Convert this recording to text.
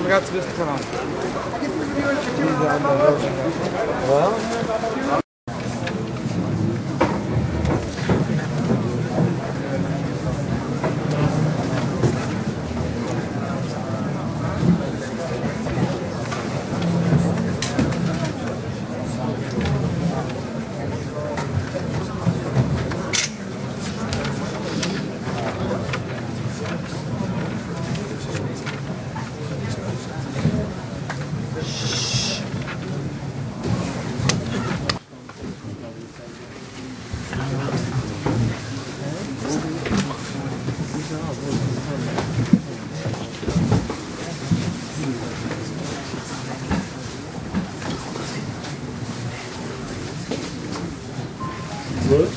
Брат с ресторана. Да, да, да. good?